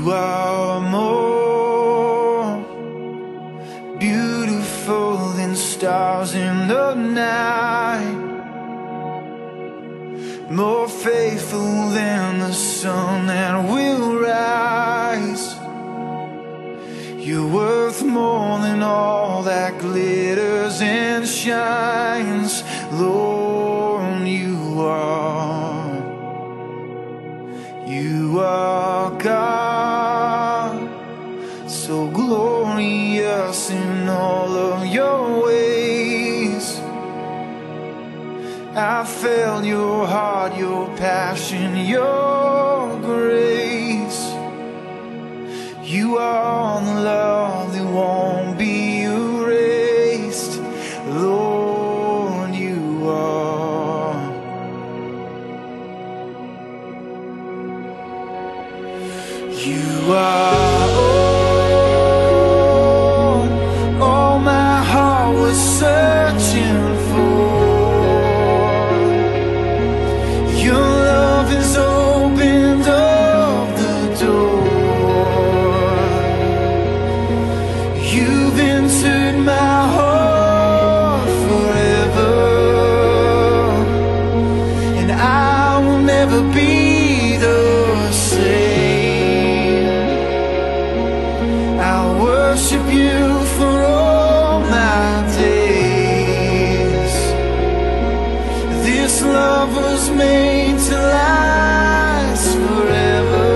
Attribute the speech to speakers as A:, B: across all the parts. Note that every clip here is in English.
A: you are more beautiful than stars in the night, more faithful than the sun that will rise. You're worth more than all that glitters and shines, Lord. So glorious in all of your ways. I felt your heart, your passion, your grace. You are the love that won't be erased. Lord, you are. You are worship you for all my days. This love was made to last forever.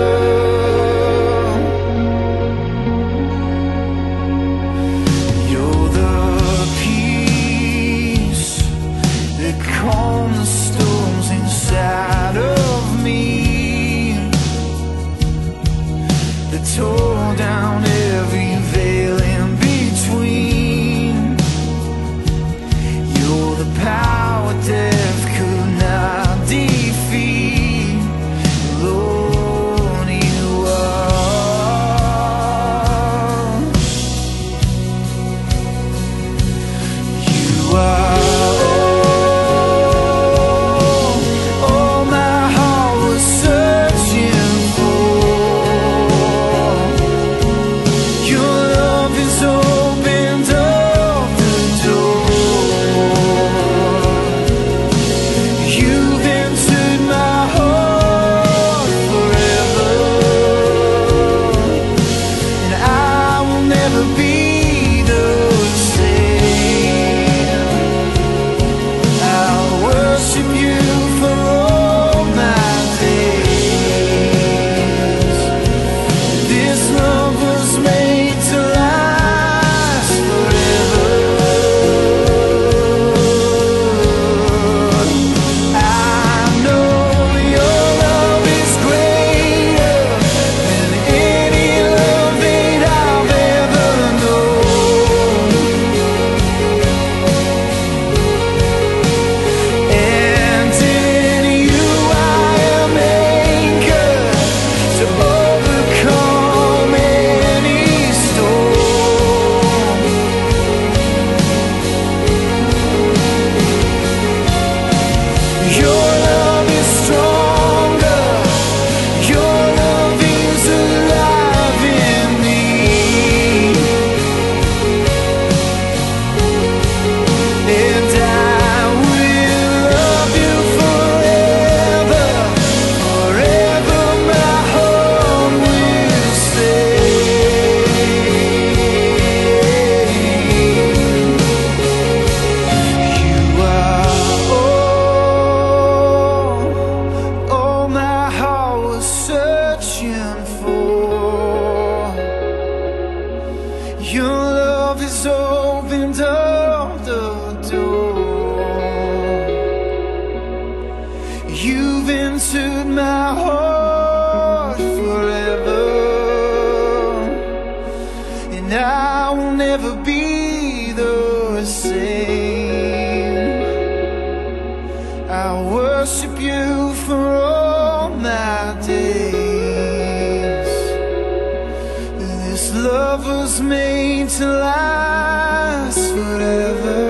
A: You're the peace that calms the storms inside of me. That tore down every You my heart forever, and I will never be the same. I worship you for all my days. This love was made to last forever.